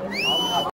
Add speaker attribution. Speaker 1: Oh,